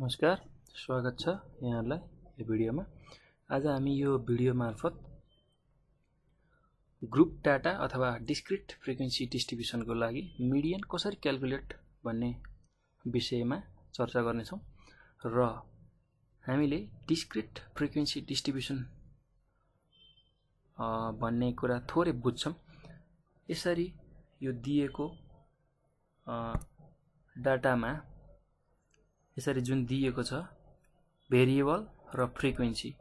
नमस्कार स्वागत छ यहाँहरूलाई यो भिडियोमा। आज हामी यो भिडियो मार्फत ग्रुप डाटा अथवा डिस्क्रिट फ्रिक्वेन्सी डिस्ट्रिब्युसनको लागि मिडियन कसरी क्यालकुलेट भन्ने विषयमा चर्चा गर्नेछौँ र हामीले डिस्क्रिट फ्रिक्वेन्सी डिस्ट्रिब्युसन भन्ने कुरा थोरै बुझ्छौँ। यसरी यो दिएको डाटामा यसरी जुन दिएको छ भेरिएबल र फ्रिक्वेन्सी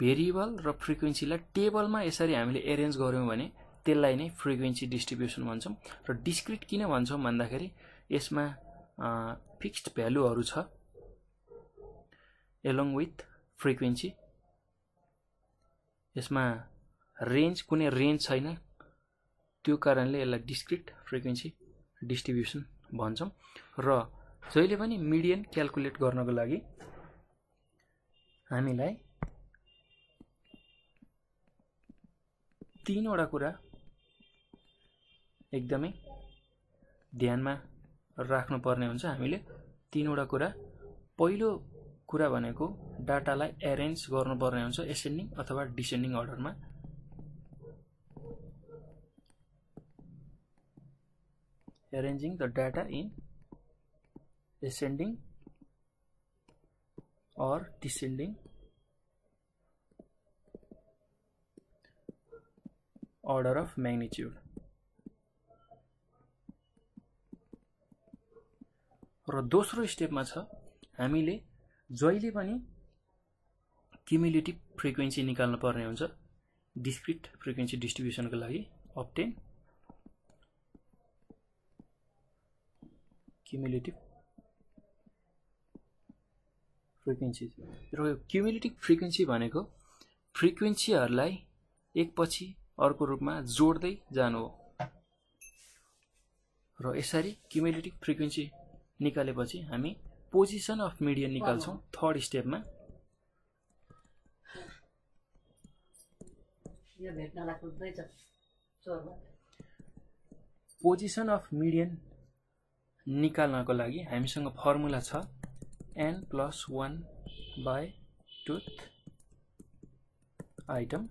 भेरिएबल र फ्रिक्वेन्सीलाई टेबलमा यसरी हामीले एरेन्ज गऱ्यौँ भने त्यसलाई नै फ्रिक्वेन्सी डिस्ट्रिब्युसन भन्छौँ र डिस्क्रिट किन भन्छौँ भन्दाखेरि यसमा फिक्स्ड भ्यालुहरू छ एलोङ विथ फ्रिक्वेन्सी यसमा रेन्ज कुनै रेन्ज छैन त्यो कारणले यसलाई डिस्क्रिट फ्रिक्वेन्सी डिस्ट्रिब्युसन भन्छौँ र जहिले पनि मिडियन क्यालकुलेट गर्नको लागि हामीलाई तिनवटा कुरा एकदमै ध्यानमा राख्नुपर्ने हुन्छ। हामीले तिनवटा कुरा। पहिलो कुरा भनेको डाटालाई एरेन्ज गर्नुपर्ने हुन्छ एसेन्डिङ अथवा डिसेन्डिङ अर्डरमा arranging the data in ascending or descending order of magnitude. र दोस्रो स्टेपमा छ हामीले जहिले पनि क्युमुलेटिभ फ्रिक्वेन्सी निकाल्नु पर्ने हुन्छ डिस्क्रिट फ्रिक्वेन्सी डिस्ट्रिब्युसनको लागि अप्टेन क्युमुलेटिभ फ्रिक्वेन्सी र क्युमुलेटिभ फ्रिक्वेन्सी भनेको फ्रिक्वेन्सीहरूलाई एकपछि अर्को रूपमा जोड्दै जानु हो। र यसरी क्युमुलेटिभ फ्रिक्वेन्सी निकालेपछि हामी पोजिसन अफ मिडियन निकाल्छौँ थर्ड स्टेपमा पोजिसन अफ मिडियन निकाल्नको लागि हामीसँग फर्मुला छ। N plus 1 by tooth item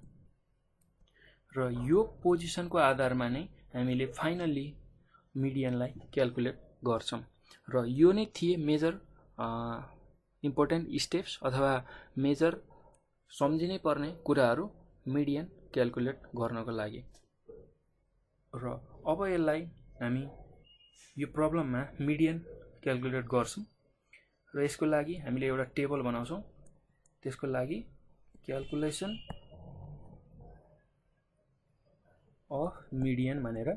र यो पोजिसनको आधारमा नै हामीले फाइनल्ली मिडियनलाई क्यालकुलेट गर्छौँ। र यो नै थिए मेजर इम्पोर्टेन्ट स्टेप्स अथवा मेजर सम्झिनै पर्ने कुराहरू मिडियन क्यालकुलेट गर्नको लागि। र अब यसलाई हामी यो प्रब्लममा मिडियन क्यालकुलेट गर्छौँ। र यसको लागि हामीले एउटा टेबल बनाउँछौँ। त्यसको लागि क्यालकुलेसन अफ मिडियन भनेर।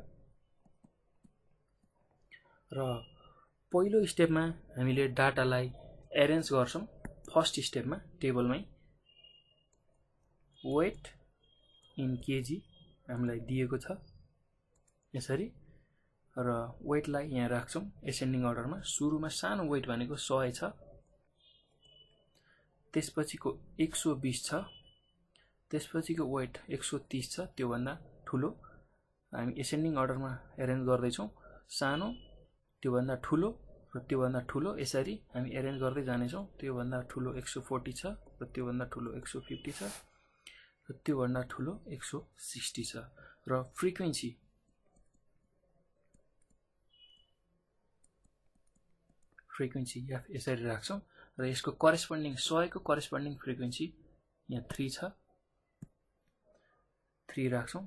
र पहिलो स्टेपमा हामीले डाटालाई एरेन्ज गर्छौँ। फर्स्ट स्टेपमा टेबलमै वेट इन केजी हामीलाई दिएको छ। यसरी र वेटलाई यहाँ राख्छौँ। एसेन्डिङ अर्डरमा सुरुमा सानो वेट भनेको सय छ। त्यसपछिको एक सौ बिस छ। त्यसपछिको वेट एक सौ तिस छ। त्योभन्दा ठुलो। हामी एसेन्डिङ अर्डरमा एरेन्ज गर्दैछौँ। सानो त्योभन्दा ठुलो र त्योभन्दा ठुलो। यसरी हामी एरेन्ज गर्दै जानेछौँ। त्योभन्दा ठुलो एक सौ फोर्टी छ र त्योभन्दा ठुलो एक सौ फिफ्टी छ र त्योभन्दा ठुलो एक सौ सिक्सटी छ। र फ्रिक्वेन्सी फ्रिक्वेन्सी एफ यसरी राख्छौँ र यसको करेस्पोन्डिङ सयको करेस्पोन्डिङ फ्रिक्वेन्सी यहाँ थ्री छ। थ्री राख्छौँ।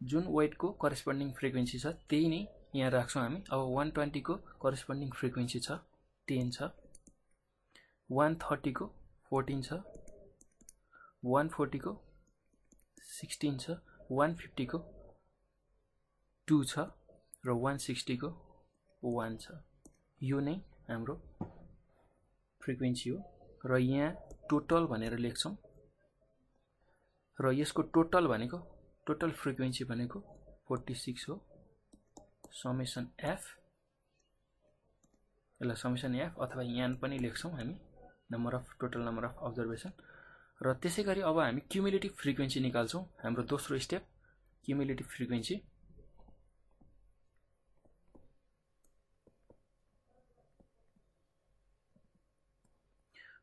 जुन वेटको करेस्पोन्डिङ फ्रिक्वेन्सी छ त्यही नै यहाँ राख्छौँ हामी। अब वान ट्वेन्टीको करेस्पोन्डिङ फ्रिक्वेन्सी छ टेन छ। वान थर्टीको फोर्टिन छ। वान फोर्टीको सिक्सटिन छ। वान फिफ्टीको टू छ। र वान सिक्सटीको वान छ। यो नै हाम्रो फ्रिक्वेन्सी हो। र यहाँ टोटल भनेर लेख्छौँ। र यसको टोटल भनेको टोटल फ्रिक्वेन्सी भनेको फोर्टी सिक्स हो। समेसन एफ यसलाई समेसन एफ अथवा यान पनि लेख्छौँ हामी। Number of total number of observation र त्यसै गरी अब हामी क्युमुलेटिभ फ्रिक्वेन्सी निकाल्छौँ। हाम्रो दोस्रो स्टेप क्युमुलेटिभ फ्रिक्वेन्सी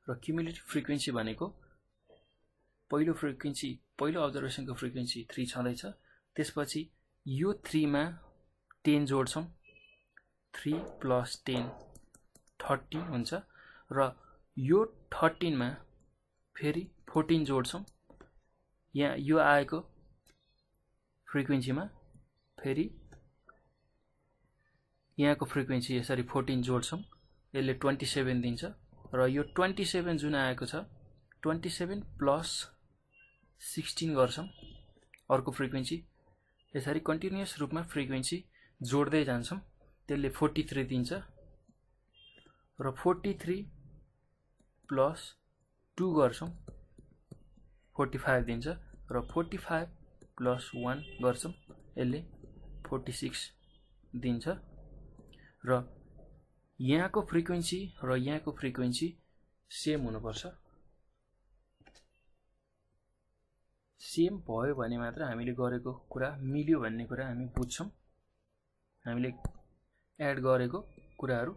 र क्युमुलेटिभ फ्रिक्वेन्सी भनेको पहिलो फ्रिक्वेन्सी पहिलो अब्जर्भेसनको फ्रिक्वेन्सी थ्री छँदैछ। त्यसपछि यो थ्रीमा टेन जोड्छौँ। थ्री प्लस टेन थर्टी हुन्छ। र यो थर्टिनमा फेरि फोर्टिन जोड्छौँ। यहाँ यो आएको फ्रिक्वेन्सीमा फेरि यहाँको फ्रिक्वेन्सी यसरी फोर्टिन जोड्छौँ। यसले ट्वेन्टी सेभेन दिन्छ। र यो ट्वेन्टी सेभेन जुन आएको छ ट्वेन्टी सेभेन प्लस सिक्सटिन गर्छौँ अर्को फ्रिक्वेन्सी। यसरी कन्टिन्युस रूपमा फ्रिक्वेन्सी जोड्दै जान्छौँ त्यसले फोर्टी थ्री दिन्छ। र फोर्टी थ्री प्लस टू गर्छौँ फोर्टी फाइभ दिन्छ। र फोर्टी फाइभ प्लस वान गर्छौँ यसले फोर्टी सिक्स दिन्छ। र यहाँको फ्रिक्वेन्सी र यहाँको फ्रिक्वेन्सी सेम हुनुपर्छ। सेम भयो भने मात्र हामीले गरेको कुरा मिल्यो भन्ने कुरा हामी बुझ्छौँ। हामीले एड गरेको कुराहरू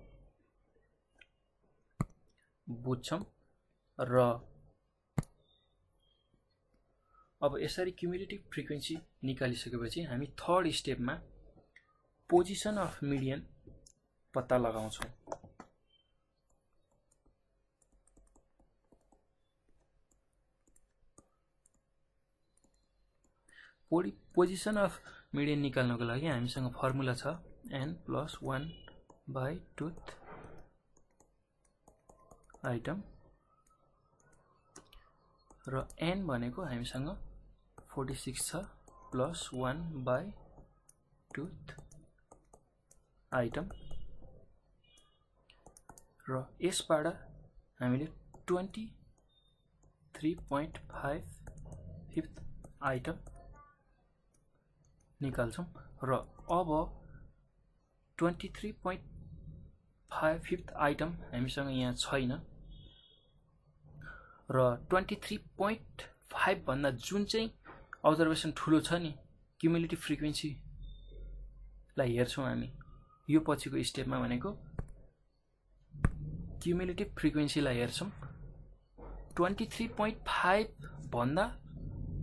बुझ्छौँ र अब यसरी क्युमुलेटिभ फ्रिक्वेन्सी निकालिसकेपछि हामी थर्ड स्टेपमा पोजिसन अफ मिडियन पत्ता लगाउँछौँ। पोडि पोजिसन अफ मिडियन निकाल्नको लागि हामीसँग फर्मुला छ। N plus one by twoth item र एन भनेको हामीसँग फोर्टी सिक्स छ plus one by twoth item र यसबाट हामीले twenty three point five fifth item निकाल्छौँ र अब twenty three point five fifth item हामीसँग यहाँ छैन र ट्वेन्टी थ्री पोइन्ट फाइभभन्दा जुन चाहिँ अब्जर्भेसन ठुलो छ नि क्युमुलेटिभ फ्रिक्वेन्सीलाई हेर्छौँ हामी। यो पछिको स्टेपमा भनेको क्युमुलेटिभ फ्रिक्वेन्सीलाई हेर्छौँ। ट्वेन्टी थ्री पोइन्ट फाइभभन्दा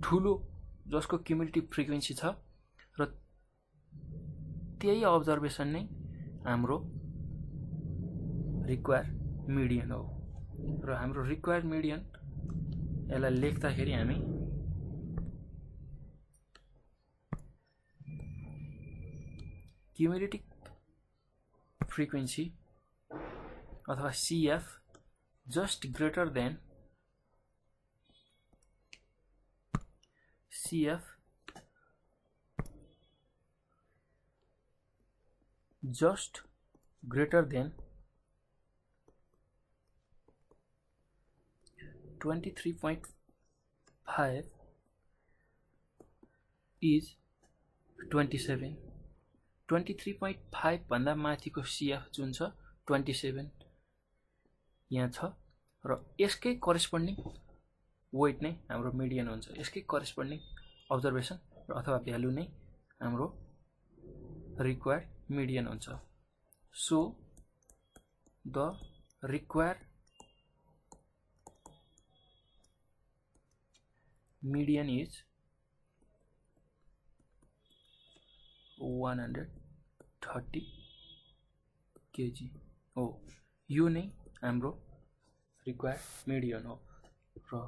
ठुलो जसको क्युमुलेटिभ फ्रिक्वेन्सी छ र त्यही अब्जर्भेसन नै हाम्रो रिक्वायर मिडियन हो। र हाम्रो रिक्वायर मिडियन यसलाई लेख्दाखेरि हामी क्युमुलेटिभ फ्रिक्वेन्सी अथवा C F just greater than C F just greater than twenty three point five is twenty seven twenty three point five भाग फाइभभन्दा माथिको सी एफ़ जो ट्वेंटी सेवेन यहाँ छ र यसकै करेस्पोन्डिङ वेट नै हाम्रो मिडियन हुन्छ। यसकै करेस्पोन्डिङ अब्जर्भेसन अथवा भ्यालु नै हाम्रो रिक्वायर्ड median हुन्छ। So the required median is 130 kg हो यो नै हाम्रो रिक्वायर्ड मिडियन हो। र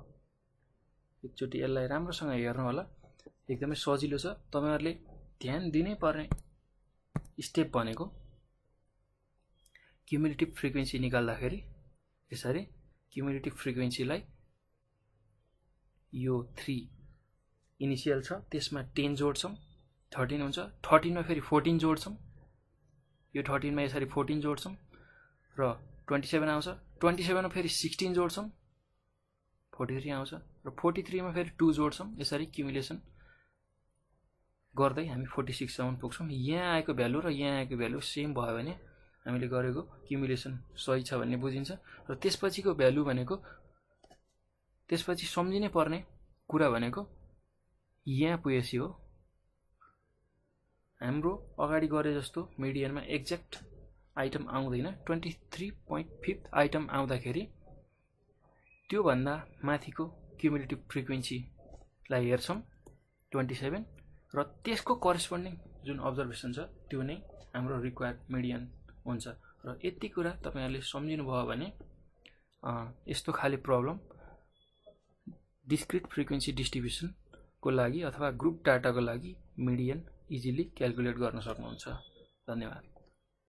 एकचोटि यसलाई राम्रोसँग हेर्नु होला एकदमै सजिलो छ। तपाईँहरूले ध्यान दिनै पर्ने स्टेप भनेको क्युमुलेटिभ फ्रिक्वेन्सी निकाल्दाखेरि यसरी क्युमुलेटिभ फ्रिक्वेन्सीलाई यो थ्री इनिसियल छ त्यसमा टेन जोड्छौँ थर्टिन हुन्छ। थर्टिनमा फेरि फोर्टिन जोड्छौँ। यो थर्टिनमा यसरी फोर्टिन जोड्छौँ। र ट्वेन्टी सेभेन आउँछ। ट्वेन्टी सेभेनमा फेरि सिक्सटिन जोड्छौँ। फोर्टी थ्री आउँछ। र फोर्टी थ्रीमा फेरि टू जोड्छौँ। यसरी क्युमुलेसन गर्दै हामी फोर्टी सिक्ससम्म पुग्छौँ। यहाँ आएको भ्यालु र यहाँ आएको भ्यालु सेम भयो भने हामीले गरेको क्युमुलेसन सही छ भन्ने बुझिन्छ। र त्यसपछिको भ्यालु भनेको त्यसपछि सम्झिनै पर्ने कुरा भनेको यहाँ पुगेपछि हो। हाम्रो अगाडि गरे जस्तो मिडियनमा एक्ज्याक्ट आइटम आउँदैन twenty three point fifth item आउँदाखेरि त्योभन्दा माथिको क्युमुलेटिभ फ्रिक्वेन्सीलाई हेर्छौँ ट्वेन्टी सेभेन र त्यसको करेस्पोन्डिङ जुन अब्जर्भेसन छ त्यो नै हाम्रो रिक्वायर्ड मिडियन हुन्छ। र यति कुरा तपाईँहरूले सम्झिनुभयो भने यस्तो खाले प्रब्लम डिस्क्रिट फ्रिक्वेन्सी डिस्ट्रिब्युसनको लागि अथवा ग्रुप डाटाको लागि मिडियन इजिली क्यालकुलेट गर्न सक्नुहुन्छ। धन्यवाद।